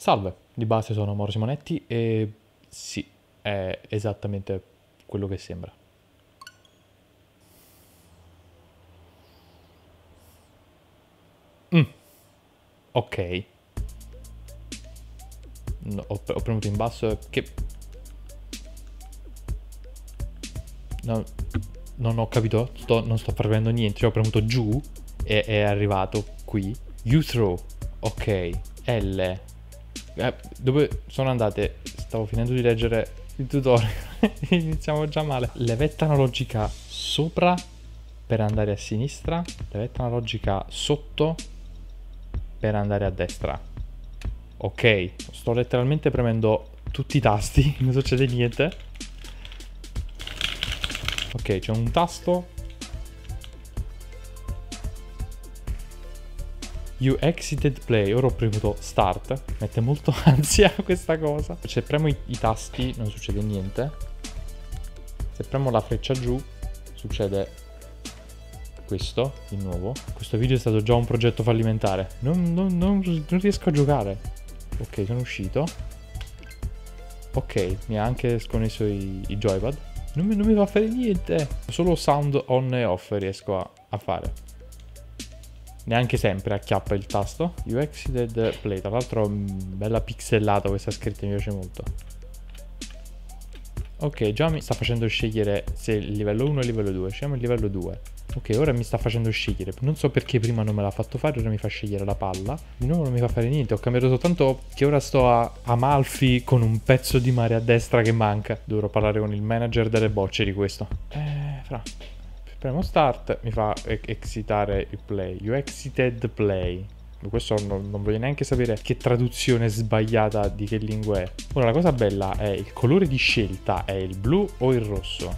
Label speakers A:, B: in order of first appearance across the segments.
A: Salve, di base sono Mauro Simonetti e sì, è esattamente quello che sembra. Mm. Ok. No, ho, ho premuto in basso che... No, non ho capito, sto, non sto facendo niente, ho premuto giù e è arrivato qui. You throw, ok, L, eh, dove sono andate? Stavo finendo di leggere il tutorial. Iniziamo già male. Levetta analogica sopra per andare a sinistra. Levetta analogica sotto per andare a destra. Ok, sto letteralmente premendo tutti i tasti, non succede niente. Ok, c'è un tasto You exited play, ora ho premuto start, mette molto ansia questa cosa. Se premo i, i tasti non succede niente. Se premo la freccia giù succede questo di nuovo. Questo video è stato già un progetto fallimentare. Non, non, non, non riesco a giocare. Ok, sono uscito. Ok, mi ha anche sconnesso i, i joypad. Non mi, non mi, fa fare niente. Solo sound on e off riesco a, a fare neanche sempre acchiappa il tasto. You play, tra l'altro mm, bella pixellata questa scritta, mi piace molto. Ok, già mi sta facendo scegliere se il livello 1 o il livello 2. Scegliamo il livello 2. Ok, ora mi sta facendo scegliere. Non so perché prima non me l'ha fatto fare, ora mi fa scegliere la palla. Di nuovo non mi fa fare niente. Ho cambiato soltanto che ora sto a Amalfi con un pezzo di mare a destra che manca. Dovrò parlare con il manager delle bocce di questo. Eh, fra. Premo start, mi fa exitare il play. You exited play. Questo non, non, voglio neanche sapere che traduzione sbagliata di che lingua è. Ora la cosa bella è il colore di scelta è il blu o il rosso.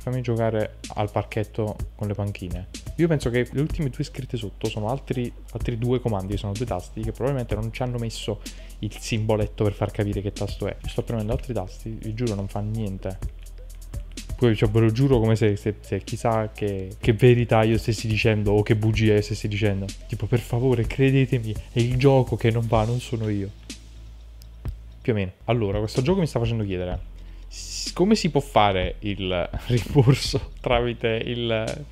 A: Fammi giocare al parchetto con le panchine. Io penso che le ultime due scritte sotto sono altri, altri due comandi, sono due tasti che probabilmente non ci hanno messo il simboletto per far capire che tasto è. Sto premendo altri tasti, vi giuro non fa niente. Poi cioè, ve lo giuro come se, se, se chissà che, che, verità io stessi dicendo o che bugia io stessi dicendo. Tipo, per favore, credetemi, è il gioco che non va, non sono io. Più o meno. Allora, questo gioco mi sta facendo chiedere come si può fare il rimborso tramite il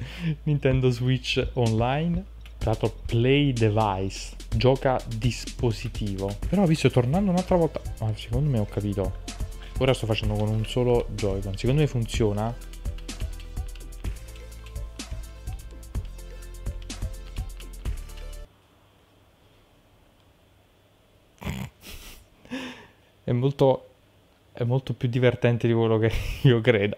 A: Nintendo Switch online? Dato Play Device, gioca dispositivo. Però visto tornando un'altra volta, ma secondo me ho capito Ora sto facendo con un solo Joy-Con. Secondo me funziona. è molto, è molto più divertente di quello che io credo.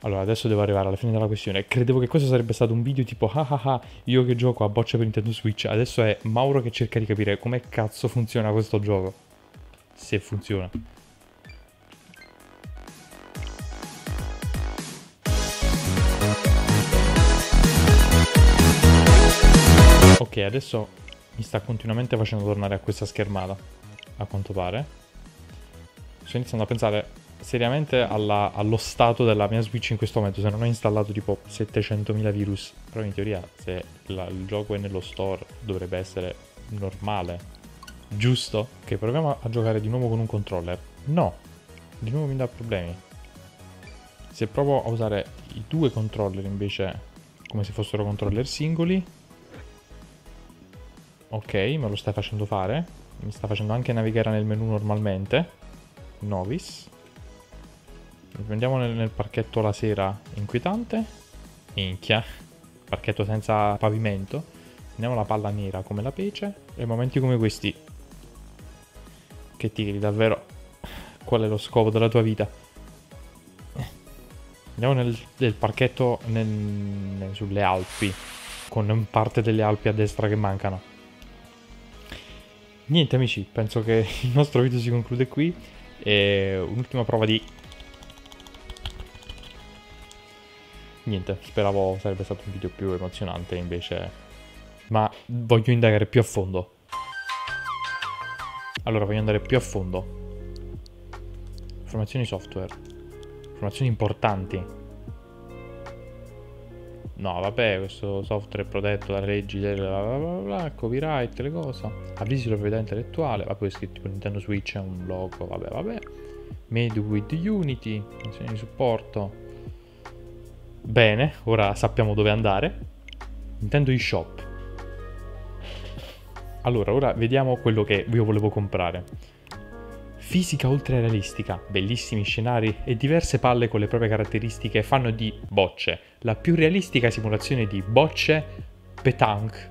A: Allora, adesso devo arrivare alla fine della questione. Credevo che questo sarebbe stato un video tipo ah ah ah, io che gioco a boccia per Nintendo Switch. Adesso è Mauro che cerca di capire come cazzo funziona questo gioco. Se funziona. Ok, adesso mi sta continuamente facendo tornare a questa schermata, a quanto pare. Sto iniziando a pensare seriamente alla, allo stato della mia Switch in questo momento, se non ho installato tipo 700.000 virus. Però in teoria se la, il gioco è nello store dovrebbe essere normale. Giusto? Ok, proviamo a giocare di nuovo con un controller. No, di nuovo mi dà problemi. Se provo a usare i due controller invece come se fossero controller singoli Ok, me lo stai facendo fare. Mi sta facendo anche navigare nel menu normalmente. Novice. Andiamo nel, nel parchetto la sera inquietante. Minchia. Parchetto senza pavimento. Andiamo alla palla nera come la pece. E momenti come questi. Che ti davvero. Qual è lo scopo della tua vita? Andiamo nel, nel parchetto nel, sulle Alpi. Con parte delle Alpi a destra che mancano. Niente amici, penso che il nostro video si conclude qui. E un'ultima prova di... Niente, speravo sarebbe stato un video più emozionante invece... Ma voglio indagare più a fondo. Allora, voglio andare più a fondo. Informazioni software. Informazioni importanti. No, vabbè, questo software è protetto dalle leggi del bla bla bla, copyright, le cose. Avvisi di proprietà intellettuale, ma poi è scritto tipo Nintendo Switch è un logo, vabbè, vabbè. Made with Unity, funzioni di supporto. Bene, ora sappiamo dove andare. Nintendo eShop. Allora, ora vediamo quello che io volevo comprare. Fisica ultra realistica, bellissimi scenari e diverse palle con le proprie caratteristiche fanno di Bocce la più realistica simulazione di bocce petanque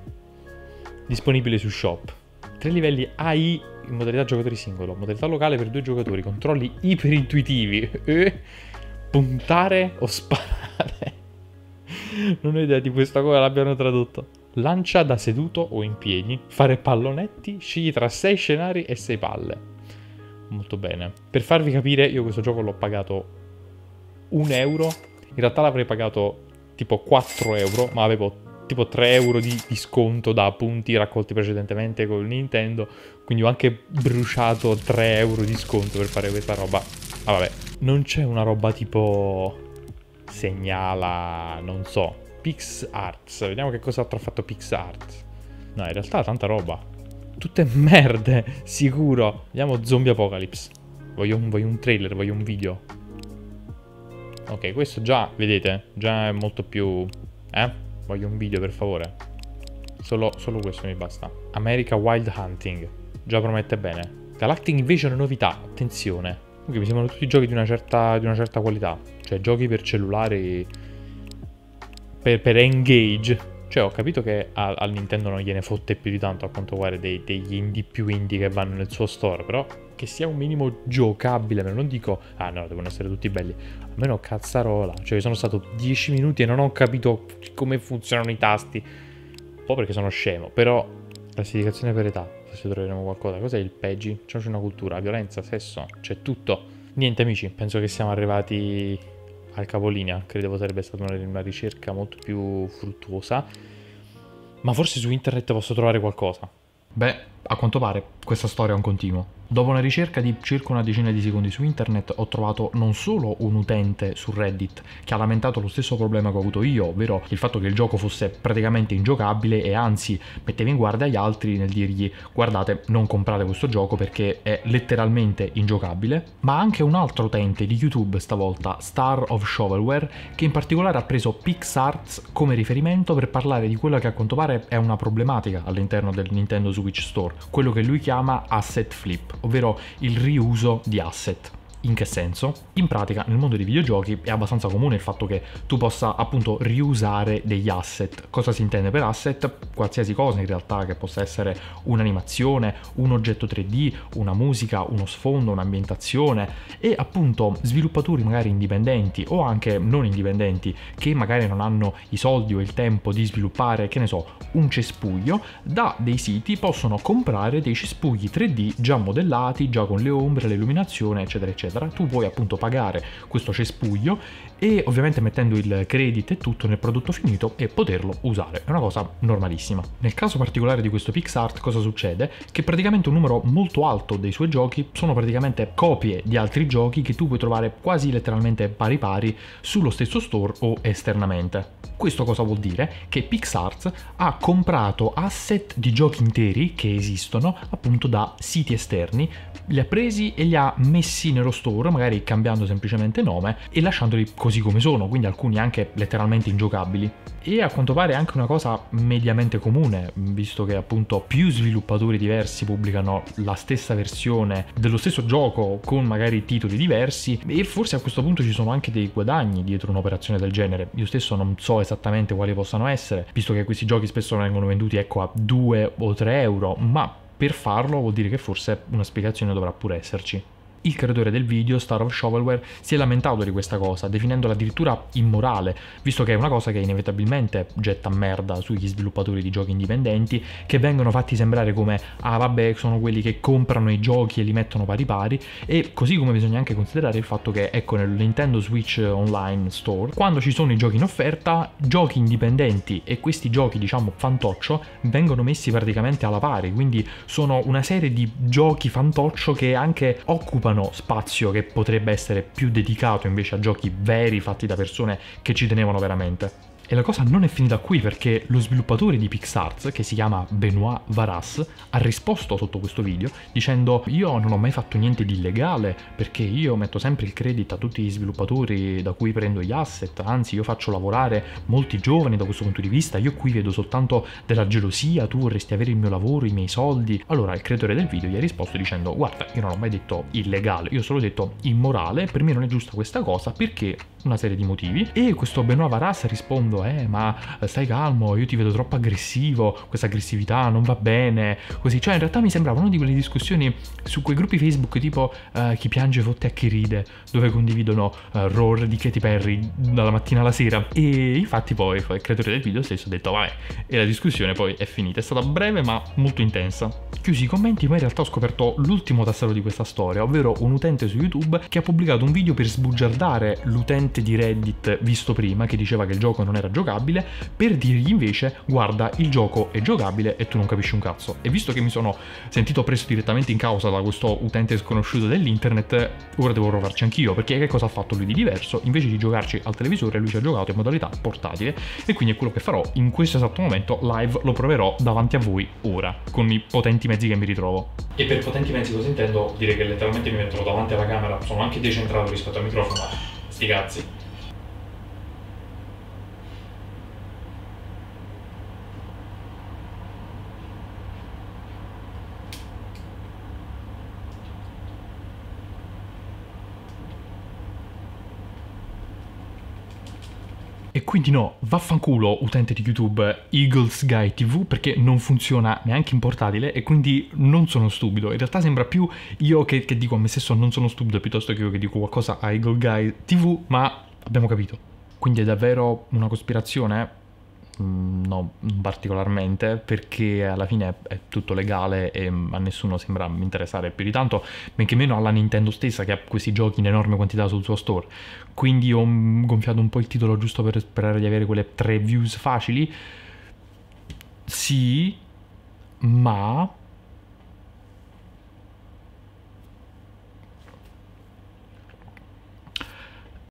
A: disponibile su shop. Tre livelli AI in modalità giocatore singolo, modalità locale per due giocatori, controlli iperintuitivi. Eh? Puntare o sparare. non ho idea di questa come l'abbiano tradotto. Lancia da seduto o in piedi, fare pallonetti, scegli tra 6 scenari e 6 palle molto bene. Per farvi capire, io questo gioco l'ho pagato un euro. In realtà l'avrei pagato tipo 4 euro, ma avevo tipo 3 euro di, di sconto da punti raccolti precedentemente con Nintendo. Quindi ho anche bruciato 3 euro di sconto per fare questa roba. Ah, vabbè, non c'è una roba tipo segnala, non so, PixArts. Vediamo che cosa ha fatto PixArts. No, in realtà tanta roba. Tutte merde, sicuro. Vediamo Zombie Apocalypse. Voglio un, voglio un trailer, voglio un video. Ok, questo già, vedete, già è molto più... Eh? Voglio un video, per favore. Solo, solo questo mi basta. America Wild Hunting. Già promette bene. Galactic Invasion novità, attenzione. Ok, mi sembrano tutti giochi di una certa, di una certa qualità. Cioè, giochi per cellulari... Per, per Engage cioè, ho capito che al, Nintendo non gliene fotte più di tanto a quanto pare dei, degli indie più indie che vanno nel suo store, però che sia un minimo giocabile, non dico, ah no, devono essere tutti belli, almeno cazzarola, cioè sono stato 10 minuti e non ho capito come funzionano i tasti, un po' perché sono scemo, però classificazione per età, se troveremo qualcosa, cos'è il PEGI? C'è una cultura, violenza, sesso, c'è tutto. Niente amici, penso che siamo arrivati al capolinea, credevo sarebbe stata una, una ricerca molto più fruttuosa, ma forse su internet posso trovare qualcosa. Beh, a quanto pare questa storia è un continuo. Dopo una ricerca di circa una decina di secondi su internet ho trovato non solo un utente su Reddit che ha lamentato lo stesso problema che ho avuto io, ovvero il fatto che il gioco fosse praticamente ingiocabile e anzi metteva in guardia gli altri nel dirgli guardate non comprate questo gioco perché è letteralmente ingiocabile, ma anche un altro utente di YouTube stavolta, Star of Shovelware, che in particolare ha preso PixArts come riferimento per parlare di quello che a quanto pare è una problematica all'interno del Nintendo Switch Store, quello che lui chiama asset flip ovvero il riuso di asset. In che senso? In pratica nel mondo dei videogiochi è abbastanza comune il fatto che tu possa appunto riusare degli asset. Cosa si intende per asset? Qualsiasi cosa in realtà che possa essere un'animazione, un oggetto 3D, una musica, uno sfondo, un'ambientazione e appunto sviluppatori magari indipendenti o anche non indipendenti che magari non hanno i soldi o il tempo di sviluppare, che ne so, un cespuglio, da dei siti possono comprare dei cespugli 3D già modellati, già con le ombre, l'illuminazione, eccetera, eccetera eccetera, tu puoi appunto pagare questo cespuglio e ovviamente mettendo il credit e tutto nel prodotto finito e poterlo usare. È una cosa normalissima. Nel caso particolare di questo PixArt cosa succede? Che praticamente un numero molto alto dei suoi giochi sono praticamente copie di altri giochi che tu puoi trovare quasi letteralmente pari pari sullo stesso store o esternamente. Questo cosa vuol dire? Che PixArt ha comprato asset di giochi interi che esistono appunto da siti esterni, li ha presi e li ha messi nello store, magari cambiando semplicemente nome e lasciandoli così come sono, quindi alcuni anche letteralmente ingiocabili. E a quanto pare è anche una cosa mediamente comune, visto che appunto più sviluppatori diversi pubblicano la stessa versione dello stesso gioco con magari titoli diversi e forse a questo punto ci sono anche dei guadagni dietro un'operazione del genere. Io stesso non so esattamente quali possano essere, visto che questi giochi spesso vengono venduti ecco a 2 o 3 euro, ma per farlo vuol dire che forse una spiegazione dovrà pure esserci. Il creatore del video, Star of Shovelware, si è lamentato di questa cosa, definendola addirittura immorale, visto che è una cosa che inevitabilmente getta merda sugli sviluppatori di giochi indipendenti, che vengono fatti sembrare come, ah vabbè, sono quelli che comprano i giochi e li mettono pari pari, e così come bisogna anche considerare il fatto che, ecco, nel Nintendo Switch Online Store, quando ci sono i giochi in offerta, giochi indipendenti e questi giochi, diciamo, fantoccio, vengono messi praticamente alla pari, quindi sono una serie di giochi fantoccio che anche occupano occupano spazio che potrebbe essere più dedicato invece a giochi veri fatti da persone che ci tenevano veramente. E la cosa non è finita qui perché lo sviluppatore di PixArts, che si chiama Benoit Varas, ha risposto sotto questo video dicendo io non ho mai fatto niente di illegale perché io metto sempre il credit a tutti gli sviluppatori da cui prendo gli asset, anzi io faccio lavorare molti giovani da questo punto di vista, io qui vedo soltanto della gelosia, tu vorresti avere il mio lavoro, i miei soldi. Allora il creatore del video gli ha risposto dicendo guarda io non ho mai detto illegale, io ho solo detto immorale, per me non è giusta questa cosa perché una serie di motivi. E questo Benoit Varas rispondo eh ma stai calmo io ti vedo troppo aggressivo questa aggressività non va bene così. Cioè in realtà mi sembrava una di quelle discussioni su quei gruppi Facebook tipo uh, chi piange fotte a chi ride dove condividono uh, roar di Katy Perry dalla mattina alla sera. E infatti poi, il creatore del video stesso ha detto vabbè e la discussione poi è finita. È stata breve ma molto intensa. Chiusi i commenti ma in realtà ho scoperto l'ultimo tassello di questa storia ovvero un utente su YouTube che ha pubblicato un video per sbugiardare l'utente di Reddit visto prima che diceva che il gioco non era giocabile per dirgli invece guarda il gioco è giocabile e tu non capisci un cazzo e visto che mi sono sentito preso direttamente in causa da questo utente sconosciuto dell'internet ora devo provarci anch'io perché che cosa ha fatto lui di diverso? Invece di giocarci al televisore lui ci ha giocato in modalità portatile e quindi è quello che farò in questo esatto momento live lo proverò davanti a voi ora con i potenti mezzi che mi ritrovo. E per potenti mezzi cosa intendo dire che letteralmente mi metterò davanti alla camera sono anche decentrato rispetto al microfono Sti cazzi. E quindi no, vaffanculo utente di YouTube Eagles Guy TV perché non funziona neanche in portatile e quindi non sono stupido. In realtà sembra più io che, che dico a me stesso non sono stupido piuttosto che io che dico qualcosa a Eagle Guy TV, ma abbiamo capito. Quindi è davvero una cospirazione? Mm, no, particolarmente, perché alla fine è tutto legale e a nessuno sembra interessare più di tanto, benché meno alla Nintendo stessa che ha questi giochi in enorme quantità sul suo store. Quindi ho gonfiato un po' il titolo giusto per sperare di avere quelle tre views facili. Sì, ma